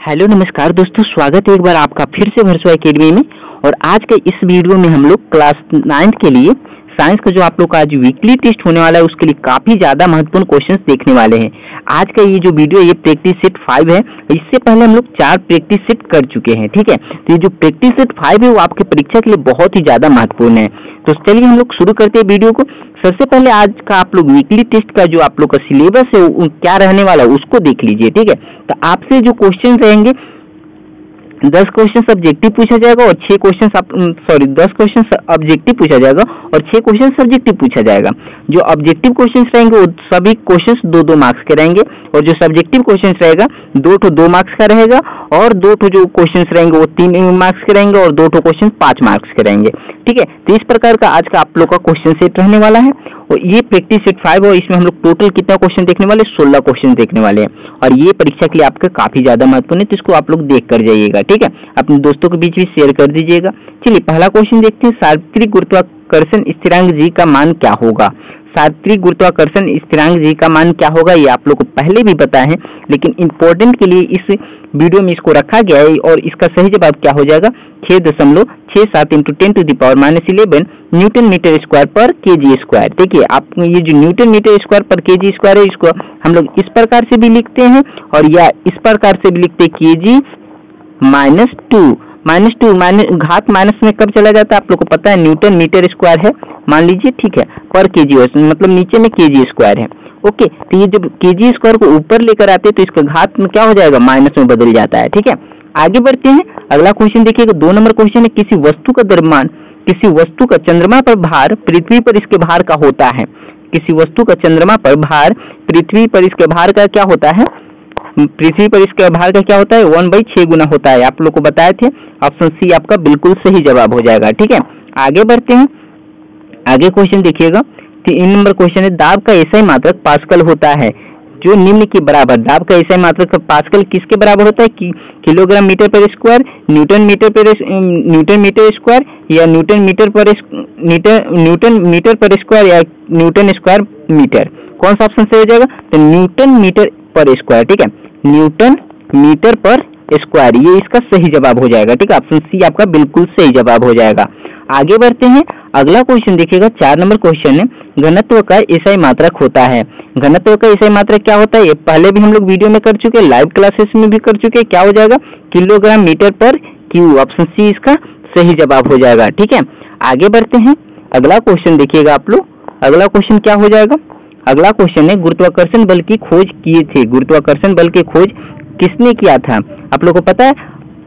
Hello, नमस्कार दोस्तों, स्वागत है एक बार आपका फिर से भरसुआ अकेडमी में। और आज के इस वीडियो में हम लोग क्लास नाइन्थ के लिए साइंस का जो आप लोग का आज वीकली टेस्ट होने वाला है, उसके लिए काफ़ी ज़्यादा महत्वपूर्ण क्वेश्चंस देखने वाले हैं। आज का ये जो वीडियो है, ये प्रैक्टिस सेट फाइव है। इससे पहले हम लोग चार प्रैक्टिस सेट कर चुके हैं, ठीक है? तो ये जो प्रैक्टिस सेट फाइव है, वो आपके परीक्षा के लिए बहुत ही ज़्यादा महत्वपूर्ण है। तो चलिए हम लोग शुरू करते हैं वीडियो को। सबसे पहले आज का आप लोग वीकली टेस्ट का जो आप लोग का सिलेबस है क्या रहने वाला है, उसको देख लीजिए, ठीक है? तो आपसे जो क्वेश्चन रहेंगे दस क्वेश्चन सब्जेक्टिव पूछा जाएगा और छह क्वेश्चन सॉरी दस क्वेश्चन ऑब्जेक्टिव पूछा जाएगा और छह क्वेश्चन सब्जेक्टिव पूछा जाएगा। जो ऑब्जेक्टिव क्वेश्चन रहेंगे, वो सभी क्वेश्चन दो दो मार्क्स के रहेंगे और जो सब्जेक्टिव क्वेश्चन रहेगा, दो ठो दो मार्क्स का रहेगा और दो ठो जो क्वेश्चन रहेंगे, वो तीन मार्क्स के रहेंगे और दो ठो क्वेश्चन पाँच मार्क्स के रहेंगे। ठीक है? तो इस प्रकार का आज का आप लोग का क्वेश्चन सेट रहने वाला है और ये प्रैक्टिस सेट फाइव और इसमें हम लोग टोटल कितना क्वेश्चन देखने वाले? सोलह क्वेश्चन देखने वाले हैं। और ये परीक्षा के लिए आपका काफ़ी ज़्यादा महत्वपूर्ण है तो इसको आप लोग देख कर जाइएगा, ठीक है? अपने दोस्तों के बीच भी शेयर कर दीजिएगा। चलिए, पहला क्वेश्चन देखते हैं। सार्वत्रिक गुरुत्वाकर्षण स्थिरांक जी का मान क्या होगा? सार्वत्रिक गुरुत्वाकर्षण स्थिरांक जी का मान क्या होगा, ये आप लोग को पहले भी पता है, लेकिन इम्पोर्टेंट के लिए इस वीडियो में इसको रखा गया है और इसका सही जवाब क्या हो जाएगा? छह दशमलव छह सात into ten to the power minus eleven newton metre square पर के जी स्क्वायर देखिए, आप ये जो न्यूटन मीटर स्क्वायर पर के जी स्क्वायर है, इसको हम लोग इस प्रकार से भी लिखते हैं और या इस प्रकार से भी लिखते हैं K G minus two minus two minus घात माइनस में कब चला जाता है, आप लोग को पता है न्यूटन मीटर स्क्वायर है। मान लीजिए, ठीक है, पर के जी मतलब नीचे में के जी स्क्वायर है। ओके तो ये जब के जी स्क्वायर को ऊपर लेकर आते हैं तो इसका घात में क्या हो जाएगा? माइनस में बदल जाता है, ठीक है? आगे बढ़ते हैं, अगला क्वेश्चन देखिएगा, दो नंबर क्वेश्चन है, किसी वस्तु का द्रव्यमान, किसी वस्तु का चंद्रमा पर भार पृथ्वी पर इसके भार का होता है। किसी वस्तु का चंद्रमा पर भार पृथ्वी पर इसके भार का क्या होता है? पृथ्वी पर इसके भार का क्या होता है? वन बाई छह गुना होता है। आप लोग को बताए थे, ऑप्शन सी आपका बिल्कुल सही जवाब हो जाएगा, ठीक है? आगे बढ़ते हैं आगे क्वेश्चन देखिएगा तीन नंबर क्वेश्चन है दाब का ऐसा ही मात्रक पास्कल होता है। जो निम्न के बराबर, दाब का ऐसा मात्रक पास्कल किसके बराबर होता है? कि किलोग्राम मीटर पर स्क्वायर न्यूटन मीटर पर न्यूटन मीटर स्क्वायर या न्यूटन मीटर पर न्यूटन मीटर पर स्क्वायर या न्यूटन स्क्वायर मीटर कौन सा ऑप्शन सही हो जाएगा? तो न्यूटन मीटर पर स्क्वायर ठीक है? न्यूटन मीटर पर स्क्वायर ये इसका सही जवाब हो जाएगा, ठीक है? ऑप्शन सी आपका बिल्कुल सही जवाब हो जाएगा। आगे बढ़ते हैं। अगला क्वेश्चन देखिएगा, चार नंबर क्वेश्चन है। घनत्व का ईसाई मात्रक होता है। घनत्व का ईसाई मात्रक क्या होता है? ये पहले भी हम लोग वीडियो में कर चुके लाइव क्लासेस में भी कर चुके हैं। क्या हो जाएगा? किलोग्राम मीटर पर क्यू ऑप्शन सी इसका सही जवाब हो जाएगा। ठीक है? आगे बढ़ते हैं। अगला क्वेश्चन देखिएगा आप लोग। अगला क्वेश्चन क्या हो जाएगा? अगला क्वेश्चन है, गुरुत्वाकर्षण बल की खोज किए थे। गुरुत्वाकर्षण बल की खोज किसने किया था? आप लोग को पता है?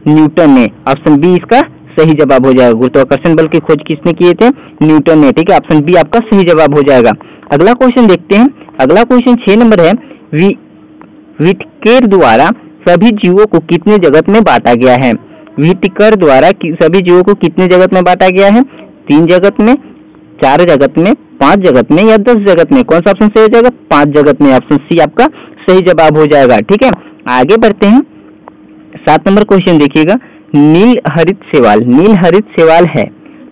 न्यूटन ने। ऑप्शन बी इसका सही जवाब हो जाएगा। गुरुत्वाकर्षण बल की खोज किसने किए थे? न्यूटन ने, ठीक है? ऑप्शन बी आपका सही जवाब हो जाएगा। अगला क्वेश्चन देखते हैं। अगला क्वेश्चन छह नंबर है। विटकेर द्वारा सभी जीवों को कितने जगत में बांटा गया है? विटकर द्वारा सभी जीवों को कितने जगत में बांटा गया है? तीन जगत में, चार जगत में, पाँच जगत में या दस जगत में? कौन सा ऑप्शन सही हो जाएगा? पाँच जगत में। ऑप्शन सी आपका सही जवाब हो जाएगा, ठीक है? आगे बढ़ते हैं। सात नंबर क्वेश्चन देखिएगा। नील हरित सेवाल। नील हरित सेवाल है।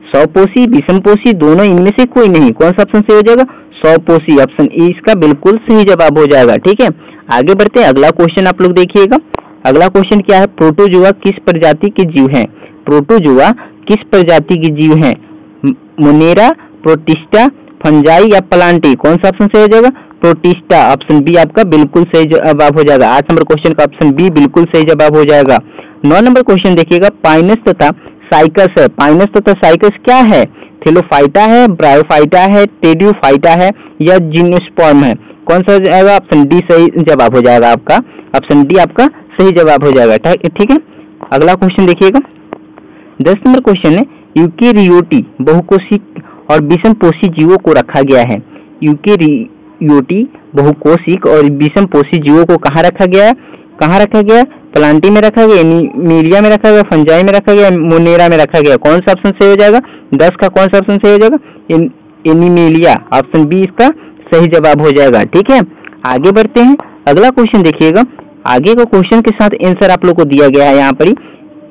सौपोषी विषमपोषी दोनों इनमें से कोई नहीं। कौन सा ऑप्शन सही हो जाएगा? सौपोषी ऑप्शन ई इसका बिल्कुल सही जवाब हो जाएगा, ठीक है? आगे बढ़ते हैं। अगला क्वेश्चन आप लोग देखिएगा। अगला क्वेश्चन क्या है? प्रोटोजुआ किस प्रजाति के जीव है? प्रोटोजुआ किस प्रजाति के जीव है? मुनेरा, प्रोटिस्टा, फंजाई या प्लांटी? कौन सा ऑप्शन सही हो जाएगा? प्रोटिस्टा। ऑप्शन बी आपका बिल्कुल सही जवाब हो जाएगा। आठ नंबर क्वेश्चन का ऑप्शन बी बिल्कुल सही जवाब हो जाएगा। नौ नंबर क्वेश्चन देखिएगा पाइनस तथा साइकस है। पाइनस तथा साइकस क्या है? थेलोफाइटा है ब्रायोफाइटा है टेडियोफाइटा है या जिम्नोस्पर्म है? कौन सा जाएगा ऑप्शन डी सही जवाब हो जाएगा आपका। ऑप्शन डी आपका सही जवाब हो जाएगा, ठीक है? अगला क्वेश्चन देखिएगा। दस नंबर क्वेश्चन है यूके रियोटी बहुकोशिक और विषम पोषी जीवों को रखा गया है। यूके रियोटी बहुकोशिक और विषम पोषी जीवों को कहाँ रखा गया है? कहाँ रखा गया प्लांटी में रखा गया मीडिया में रखा गया, फंजाई में रखा गया, मोनेरा में रखा गया। कौन सा ऑप्शन सही हो जाएगा? दस का कौन सा ऑप्शन सही हो जाएगा? एनिमेलिया ऑप्शन बी इसका सही जवाब हो जाएगा। ठीक है? आगे बढ़ते हैं। अगला क्वेश्चन देखिएगा। आगे का क्वेश्चन के साथ आंसर आप लोग को दिया गया है यहाँ पर ही।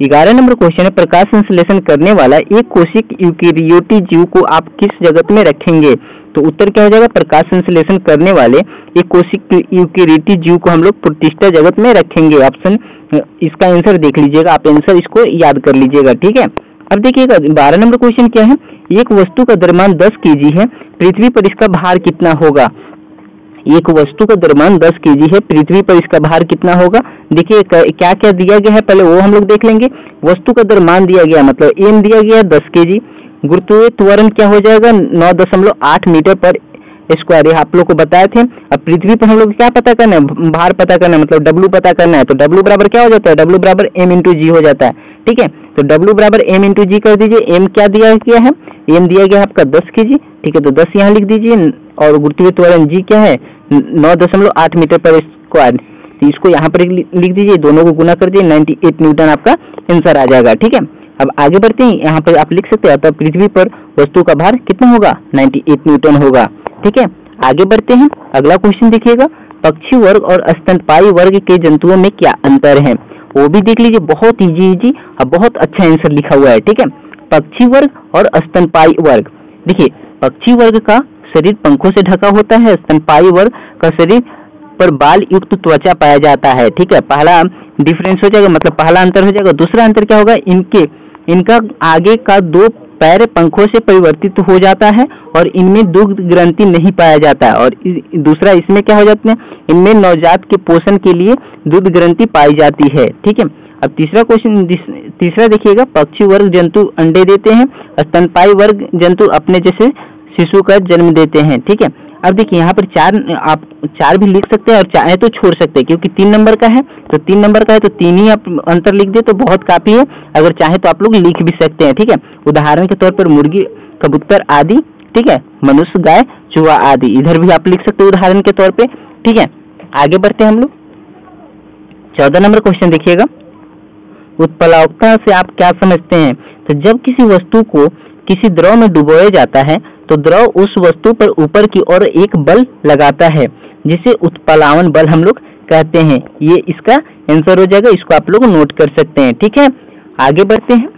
ग्यारह नंबर क्वेश्चन है, प्रकाश संश्लेषण करने वाला एक कोशिक यूकेरियोटी जीव को आप किस जगत में रखेंगे? तो उत्तर क्या हो जाएगा? प्रकाश संश्लेषण करने वाले एक कोशिक यूकेरियोटी जीव को हम लोग प्रतिष्ठा जगत में रखेंगे। ऑप्शन इसका आंसर देख लीजिएगा। आप आंसर इसको याद कर लीजिएगा, ठीक है? अब देखिएगा, बारह नंबर क्वेश्चन क्या है? एक वस्तु का द्रव्यमान दस के है, पृथ्वी पर इसका भार कितना होगा? एक वस्तु का द्रव्यमान दस के है, पृथ्वी पर इसका भार कितना होगा? देखिए क्या क्या दिया गया है? पहले वो हम लोग देख लेंगे। वस्तु का द्रव्यमान दिया गया मतलब एम दिया गया दस के गुरुत्वीय त्वरण क्या हो जाएगा? नौ दशमलव आठ मीटर पर स्क्वायर ये आप लोग को बताए थे। अब पृथ्वी पर हम लोग क्या पता करना है? भार पता करना है मतलब डब्लू पता करना है। तो डब्लू बराबर क्या हो जाता है? डब्लू बराबर एम इंटू जी हो जाता है। ठीक है? तो डब्लू बराबर एम इंटू जी कर दीजिए। एम क्या दिया गया है? एम दिया गया आपका दस के जी ठीक है? तो दस यहाँ लिख दीजिए। और गुरुत्वीय त्वरण जी क्या है? नौ दशमलव आठ मीटर पर स्क्वायर तो इसको यहाँ पर लिख दीजिए। दोनों को गुना कर दीजिए। नाइन्टी एट न्यूटन आपका आंसर आ जाएगा। ठीक है? अब आगे बढ़ते हैं। यहाँ पर आप लिख सकते हैं तब पृथ्वी पर वस्तु का भार कितना होगा? 98 न्यूटन होगा। ठीक है? आगे बढ़ते हैं। अगला क्वेश्चन देखिएगा। पक्षी वर्ग और स्तनपाई वर्ग के जंतुओं में क्या अंतर है? वो भी देख लीजिए, बहुत इजी इजी और बहुत अच्छा आंसर लिखा हुआ है। ठीक है? पक्षी वर्ग और स्तनपाई वर्ग। देखिए, पक्षी वर्ग का शरीर पंखों से ढका होता है स्तनपाई वर्ग का शरीर पर बाल युक्त त्वचा पाया जाता है। ठीक है? पहला डिफरेंस हो जाएगा मतलब पहला अंतर हो जाएगा। दूसरा अंतर क्या होगा? इनके इनका आगे का दो पैर पंखों से परिवर्तित हो जाता है और इनमें दुग्ध ग्रंथि नहीं पाया जाता है। और दूसरा इसमें क्या हो जाता है? इनमें नवजात के पोषण के लिए दुग्ध ग्रंथि पाई जाती है। ठीक है? अब तीसरा क्वेश्चन तीसरा देखिएगा। पक्षी, वर्ग, जंतु अंडे देते हैं। स्तनपाई वर्ग, जंतु अपने जैसे शिशु का जन्म देते हैं। ठीक है? अब देखिए, यहाँ पर चार, आप चार भी लिख सकते हैं और चाहे तो छोड़ सकते हैं, क्योंकि तीन नंबर का है। तो तीन नंबर का है तो तीन ही आप अंतर लिख दे तो बहुत काफ़ी है। अगर चाहे तो आप लोग लिख भी सकते हैं, ठीक है? उदाहरण के तौर पर मुर्गी, कबूतर आदि, ठीक है? मनुष्य, गाय, चूहा आदि, इधर भी आप लिख सकते हैं उदाहरण के तौर पर ठीक है? आगे बढ़ते हैं हम लोग। चौदह नंबर क्वेश्चन देखिएगा। उत्प्लावकता से आप क्या समझते हैं? तो जब किसी वस्तु को किसी द्रव में डुबोया जाता है तो द्रव उस वस्तु पर ऊपर की ओर एक बल लगाता है, जिसे उत्पलावन बल हम लोग कहते हैं। ये इसका आंसर हो जाएगा, इसको आप लोग नोट कर सकते हैं, ठीक है? आगे बढ़ते हैं।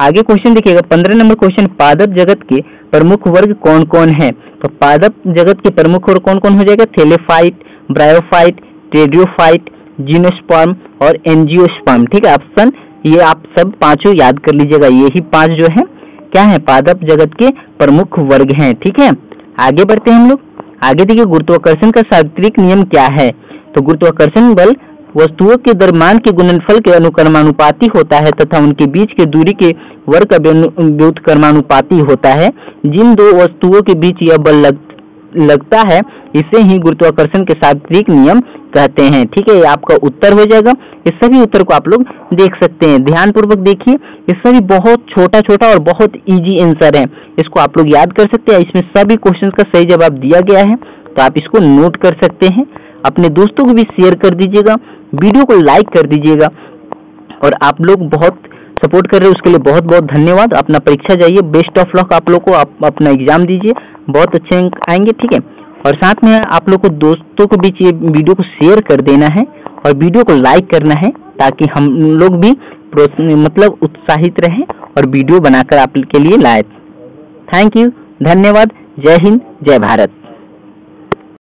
आगे क्वेश्चन देखिएगा, पंद्रह नंबर क्वेश्चन पादप जगत के प्रमुख वर्ग कौन कौन है? तो पादप जगत के प्रमुख वर्ग कौन कौन हो जाएगा? थेलेफाइट, ब्रायोफाइट टेडियोफाइट जीनोस्पर्म और एनजियोस्पर्म ठीक है? ऑप्शन ये आप सब पाँचों याद कर लीजिएगा यही पाँच जो है। क्या है? पादप जगत के प्रमुख वर्ग हैं ठीक है? आगे बढ़ते हैं हम लोग। आगे देखिए गुरुत्वाकर्षण का शास्त्रीय नियम क्या है? तो गुरुत्वाकर्षण बल वस्तुओं के दरमान के गुणनफल के अनुक्रमानुपाती होता है तथा उनके बीच के दूरी के वर्ग का व्युत्क्रमानुपाती होता है। जिन दो वस्तुओं के बीच यह बल लग, लगता है इसे ही गुरुत्वाकर्षण के शास्त्रीय नियम कहते हैं, ठीक है, ये आपका उत्तर हो जाएगा। इस सभी उत्तर को आप लोग देख सकते हैं। ध्यान पूर्वक देखिए, ये सभी बहुत छोटा छोटा और बहुत इजी आंसर है। इसको आप लोग याद कर सकते हैं। इसमें सभी क्वेश्चन का सही जवाब दिया गया है। तो आप इसको नोट कर सकते हैं। अपने दोस्तों को भी शेयर कर दीजिएगा। वीडियो को लाइक कर दीजिएगा। और आप लोग बहुत सपोर्ट कर रहे हैं, उसके लिए बहुत बहुत धन्यवाद। अपना परीक्षा जाइए। बेस्ट ऑफ़ लक आप लोग को। आप अपना एग्ज़ाम दीजिए। बहुत अच्छे आएँगे, ठीक है। और साथ में आप लोग को दोस्तों को बीच ये वीडियो को शेयर कर देना है और वीडियो को लाइक करना है ताकि हम लोग भी मतलब उत्साहित रहें और वीडियो बनाकर आप के लिए लाए। थैंक यू धन्यवाद. जय हिंद. जय भारत.